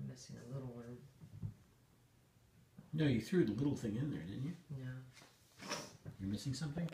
I'm missing a little word. No, you threw the little thing in there, didn't you? Yeah. You're missing something?